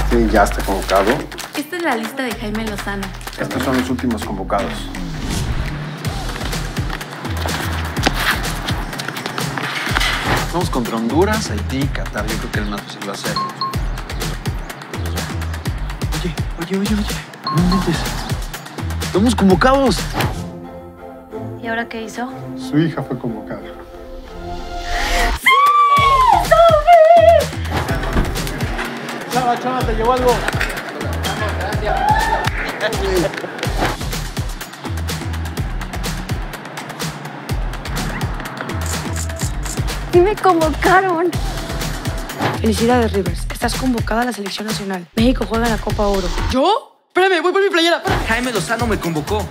Este ya está convocado. Esta es la lista de Jaime Lozano. Estos son los últimos convocados. Vamos contra Honduras, Haití y Qatar. Yo creo que es más fácil hacer. Oye, oye, oye, oye. No inventes. Estamos convocados. ¿Y ahora qué hizo? Su hija fue convocada. Chava, chava, te llevo algo. ¡Sí me convocaron! Felicidades, Rivers. Estás convocada a la selección nacional. México juega en la Copa Oro. ¿Yo? Espérame, voy por mi playera. Jaime Lozano me convocó.